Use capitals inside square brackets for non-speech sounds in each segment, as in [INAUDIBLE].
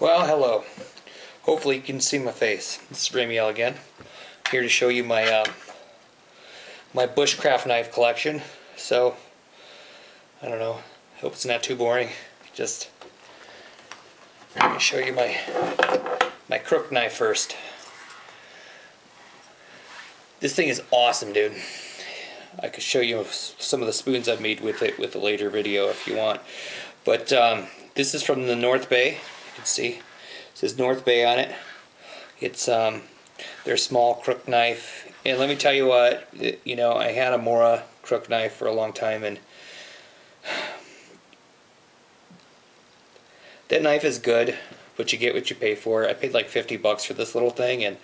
Well, hello. Hopefully you can see my face. This is Ramiel again. Here to show you my uh, my bushcraft knife collection. So, I don't know. Hope it's not too boring. Just let me show you my my crook knife first. This thing is awesome, dude. I could show you some of the spoons I've made with it with a later video if you want. But um, this is from the North Bay. Can see it says North Bay on it. It's um, their small crook knife. And let me tell you what, you know, I had a Mora crook knife for a long time and that knife is good, but you get what you pay for. I paid like 50 bucks for this little thing and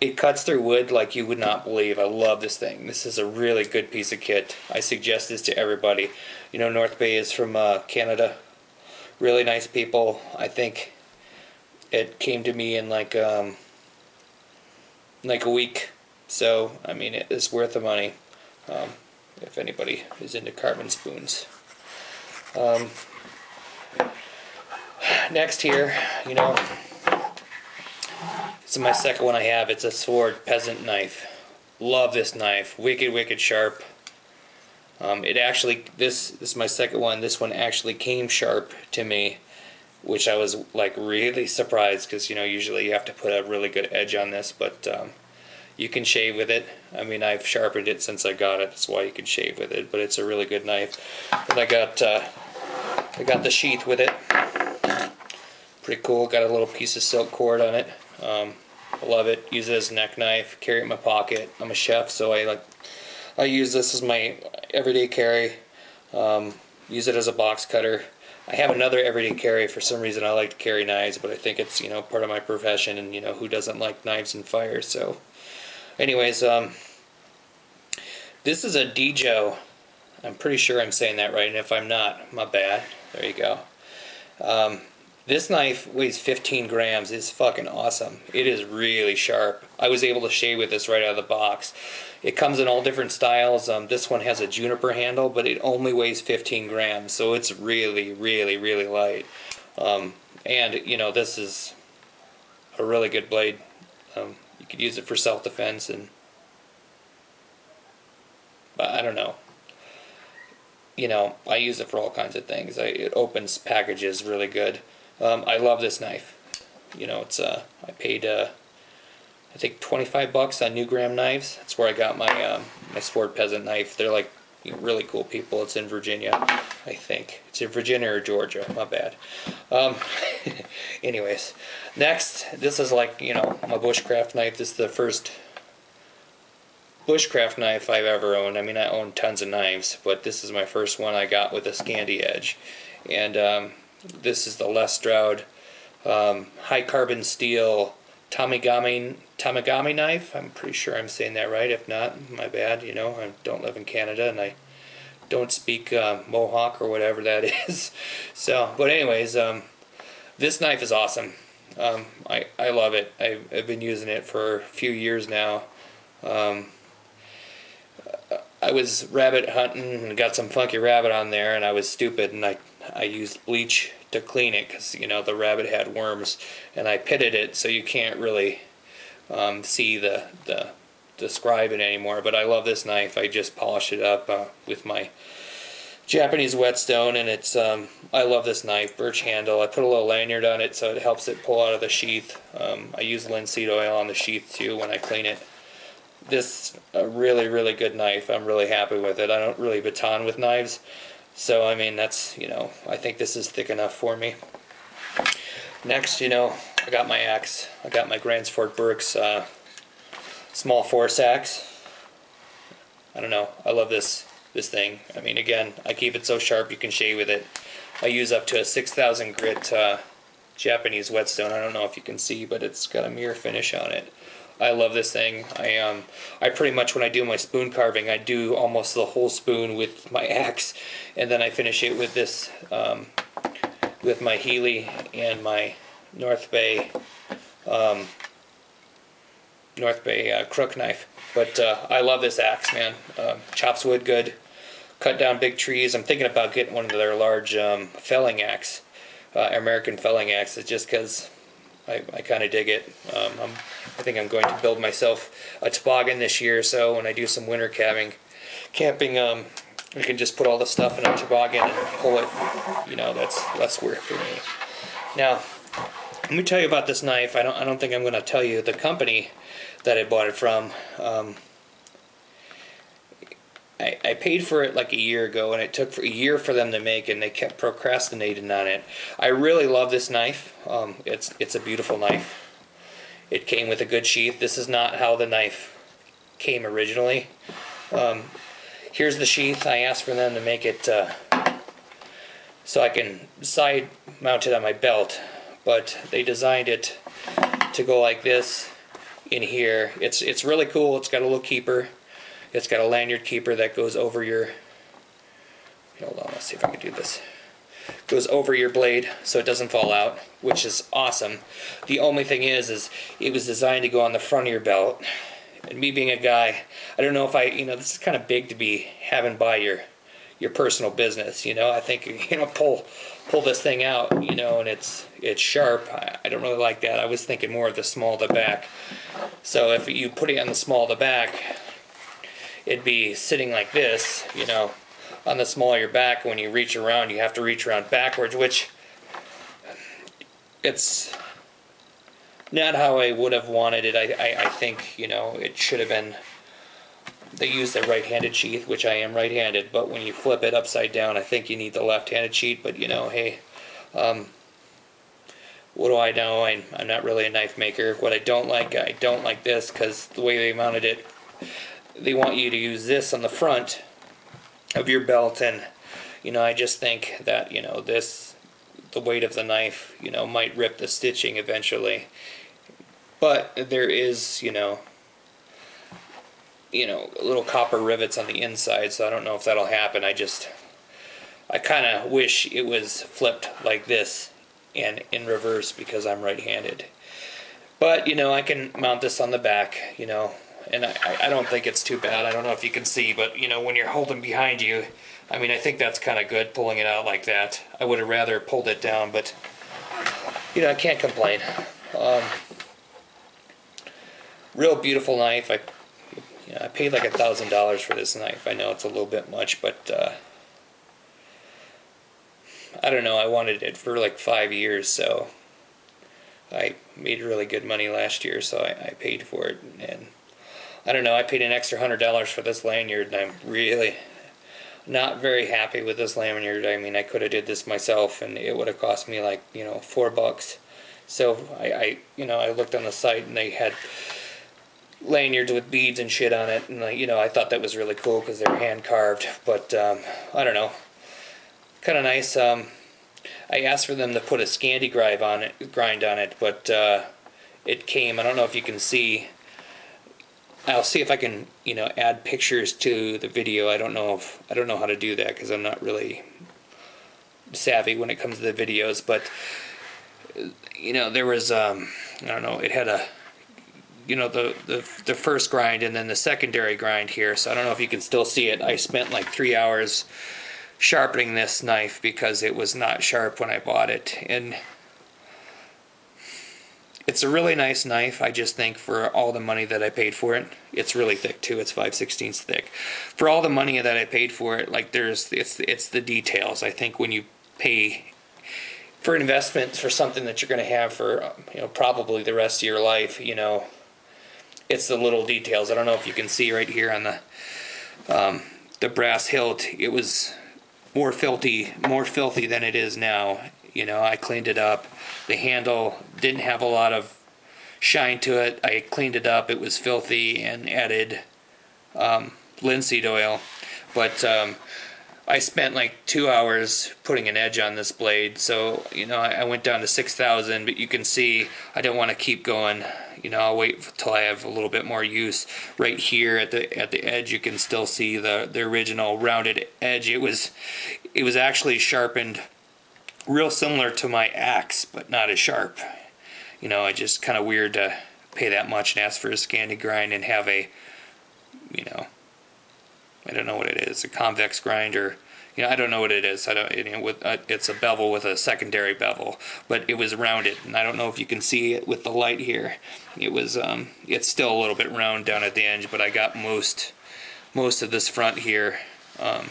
it cuts through wood like you would not believe. I love this thing. This is a really good piece of kit. I suggest this to everybody. You know, North Bay is from uh, Canada. Really nice people. I think it came to me in like um, like a week. So, I mean, it is worth the money um, if anybody is into carbon spoons. Um, next here, you know, this is my second one I have. It's a Svord peasant knife. Love this knife. Wicked, wicked sharp. Um, it actually, this, this is my second one. This one actually came sharp to me, which I was like really surprised because, you know, usually you have to put a really good edge on this, but um, you can shave with it. I mean, I've sharpened it since I got it. That's why you can shave with it, but it's a really good knife. And I got, uh, I got the sheath with it. Pretty cool. Got a little piece of silk cord on it. Um, I love it. Use it as a neck knife. Carry it in my pocket. I'm a chef, so I like. I use this as my everyday carry. Um, use it as a box cutter. I have another everyday carry. For some reason, I like to carry knives, but I think it's you know part of my profession, and you know who doesn't like knives and fire. So, anyways, um, this is a Deejo. I'm pretty sure I'm saying that right, and if I'm not, my bad. There you go. Um, this knife weighs 15 grams. It's fucking awesome. It is really sharp. I was able to shave with this right out of the box. It comes in all different styles. Um, this one has a juniper handle, but it only weighs 15 grams, so it's really, really, really light. Um, and, you know, this is a really good blade. Um, you could use it for self-defense and... But I don't know you know, I use it for all kinds of things. I, it opens packages really good. Um, I love this knife. You know, it's uh, I paid uh, I think 25 bucks on New Graham knives. That's where I got my um, my Svord Peasant knife. They're like really cool people. It's in Virginia, I think. It's in Virginia or Georgia. My bad. Um, [LAUGHS] anyways, next, this is like you know my bushcraft knife. This is the first bushcraft knife I've ever owned. I mean, I own tons of knives, but this is my first one I got with a Scandi edge, and um, this is the Les Stroud um, high carbon steel Temagami Temagami knife. I'm pretty sure I'm saying that right. If not, my bad. You know, I don't live in Canada and I don't speak uh, Mohawk or whatever that [LAUGHS] is. So, but anyways, um, this knife is awesome. Um, I I love it. I've, I've, been using it for a few years now. Um, I was rabbit hunting and got some funky rabbit on there, and I was stupid and I I used bleach to clean it because you know the rabbit had worms, and I pitted it so you can't really um, see the the describe it anymore. But I love this knife. I just polished it up uh, with my Japanese whetstone, and it's um, I love this knife. Birch handle. I put a little lanyard on it so it helps it pull out of the sheath. Um, I use linseed oil on the sheath too when I clean it. This a really really good knife. I'm really happy with it. I don't really baton with knives. So, I mean, that's, you know, I think this is thick enough for me. Next, you know, I got my axe. I got my Gränsfors Bruks uh, small forest axe. I don't know. I love this this thing. I mean, again, I keep it so sharp you can shave with it. I use up to a 6,000 grit uh, Japanese whetstone. I don't know if you can see, but it's got a mirror finish on it. I love this thing. I um I pretty much when I do my spoon carving, I do almost the whole spoon with my [LAUGHS] axe, and then I finish it with this um, with my Helle and my North Bay um, North Bay uh, crook knife. But uh, I love this axe, man. Uh, chops wood good. Cut down big trees. I'm thinking about getting one of their large um, felling axe. uh, American felling axe just because I, I kind of dig it. Um, I'm, I think I'm going to build myself a toboggan this year, so when I do some winter camping, camping, um, I can just put all the stuff in a toboggan and pull it. You know, that's less work for me. Now, let me tell you about this knife. I don't, I don't think I'm going to tell you the company that I bought it from. Um, I, I paid for it like a year ago, and it took for a year for them to make, and they kept procrastinating on it. I really love this knife. Um, it's it's a beautiful knife. It came with a good sheath. This is not how the knife came originally. Um, here's the sheath. I asked for them to make it uh, so I can side mount it on my belt, but they designed it to go like this in here. It's it's really cool. It's got a little keeper. It's got a lanyard keeper that goes over your, hold on, let's see if I can do this. Goes over your blade so it doesn't fall out, which is awesome. The only thing is, is it was designed to go on the front of your belt. And me being a guy, I don't know if I, you know, this is kind of big to be having by your, your personal business. You know, I think you know pull pull this thing out, you know, and it's it's sharp. I, I don't really like that. I was thinking more of the small of the back. So if you put it on the small of the back, it'd be sitting like this, you know, on the small of your back. When you reach around, you have to reach around backwards, which it's not how I would have wanted it. I, I, I think, you know, it should have been, they use the right-handed sheath, which I am right-handed, but when you flip it upside down, I think you need the left-handed sheath, but you know, hey, um, what do I know? I'm, I'm not really a knife maker. What I don't like, I don't like this because the way they mounted it, they want you to use this on the front of your belt and you know I just think that you know this the weight of the knife you know might rip the stitching eventually. But there is you know you know little copper rivets on the inside so I don't know if that'll happen. I just I kind of wish it was flipped like this and in reverse because I'm right-handed. But you know I can mount this on the back you know and I, I don't think it's too bad. I don't know if you can see, but you know when you're holding behind you, I mean I think that's kind of good pulling it out like that. I would have rather pulled it down, but you know I can't complain. Um, real beautiful knife. I you know, I paid like a thousand dollars for this knife. I know it's a little bit much, but uh, I don't know. I wanted it for like five years, so I made really good money last year, so I, I paid for it and I don't know, I paid an extra hundred dollars for this lanyard and I'm really not very happy with this lanyard. I mean, I could have did this myself and it would have cost me like, you know, four bucks. So I, I you know, I looked on the site and they had lanyards with beads and shit on it and uh, you know, I thought that was really cool because they were hand carved, but um, I don't know. Kind of nice. Um, I asked for them to put a Scandi grind on it, grind on it, but uh, it came. I don't know if you can see I'll see if I can, you know, add pictures to the video. I don't know if I don't know how to do that because I'm not really savvy when it comes to the videos. But you know, there was um, I don't know. It had a you know the, the the first grind and then the secondary grind here. So I don't know if you can still see it. I spent like three hours sharpening this knife because it was not sharp when I bought it and it's a really nice knife. I just think for all the money that I paid for it, it's really thick too. It's 5 16 thick. For all the money that I paid for it, like there's it's it's the details. I think when you pay for an investment for something that you're going to have for you know probably the rest of your life, you know, it's the little details. I don't know if you can see right here on the um, the brass hilt. It was more filthy, more filthy than it is now, you know, I cleaned it up. The handle didn't have a lot of shine to it. I cleaned it up. It was filthy and added um, linseed oil. But um, I spent like two hours putting an edge on this blade. So, you know, I, I went down to 6,000, but you can see I don't want to keep going. You know, I'll wait until I have a little bit more use. Right here at the at the edge, you can still see the the original rounded edge. It was it was actually sharpened real similar to my axe, but not as sharp. You know, it's just kind of weird to pay that much and ask for a Scandi grind and have a, you know, I don't know what it is, a convex grinder. you know, I don't know what it is. I don't. You know, with uh, it's a bevel with a secondary bevel, but it was rounded, and I don't know if you can see it with the light here. It was. Um, it's still a little bit round down at the edge, but I got most most of this front here. Um,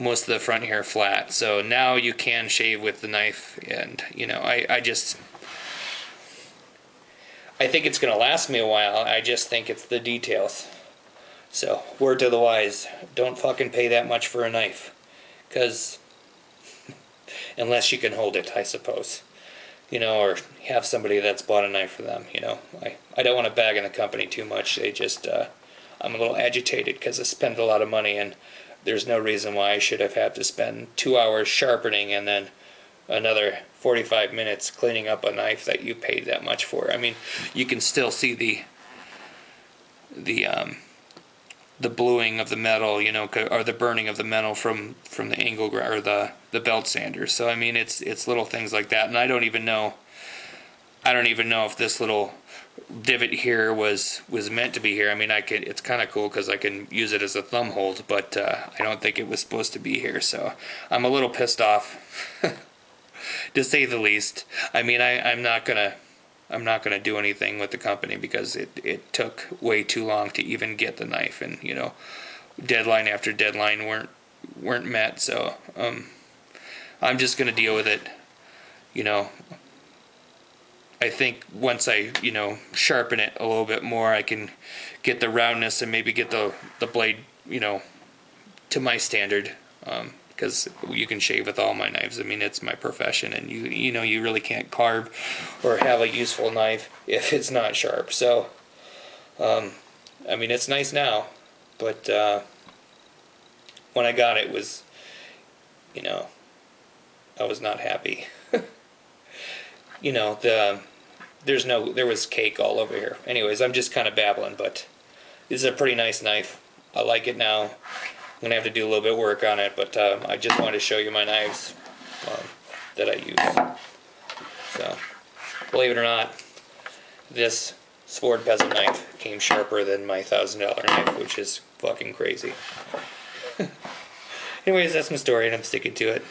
most of the front here flat. So now you can shave with the knife, and you know, I I just. I think it's going to last me a while. I just think it's the details. So, word to the wise, don't fucking pay that much for a knife. Because, [LAUGHS] unless you can hold it, I suppose. You know, or have somebody that's bought a knife for them, you know. I, I don't want to bag on the company too much. They just, uh, I'm a little agitated because I spend a lot of money and there's no reason why I should have had to spend two hours sharpening and then another 45 minutes cleaning up a knife that you paid that much for. I mean, you can still see the, the, um, the bluing of the metal, you know, or the burning of the metal from from the angle or the the belt sander. So I mean, it's it's little things like that, and I don't even know. I don't even know if this little divot here was was meant to be here. I mean, I could. It's kind of cool because I can use it as a thumb hold, but uh, I don't think it was supposed to be here. So I'm a little pissed off, [LAUGHS] to say the least. I mean, I I'm not gonna. I'm not going to do anything with the company because it, it took way too long to even get the knife, and you know, deadline after deadline weren't weren't met. So um, I'm just going to deal with it. You know, I think once I you know sharpen it a little bit more, I can get the roundness and maybe get the the blade you know to my standard. Um, because you can shave with all my knives. I mean, it's my profession, and you you know you really can't carve or have a useful knife if it's not sharp. So, um, I mean, it's nice now, but uh, when I got it, it was, you know, I was not happy. [LAUGHS] you know the there's no there was cake all over here. Anyways, I'm just kind of babbling, but this is a pretty nice knife. I like it now. I'm gonna have to do a little bit of work on it, but um, I just wanted to show you my knives um, that I use. So, believe it or not, this Svord Peasant knife came sharper than my thousand dollar knife, which is fucking crazy. [LAUGHS] Anyways, that's my story, and I'm sticking to it.